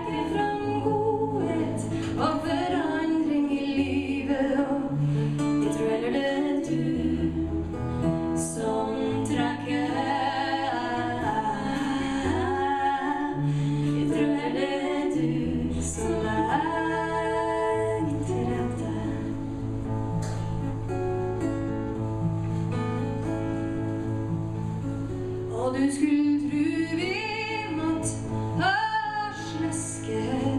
trekker fram godhet og forandring i livet. Og jeg tror det er du som trekker Jeg tror det er du som legger til rette. Og du skulle tru vi måtte scared.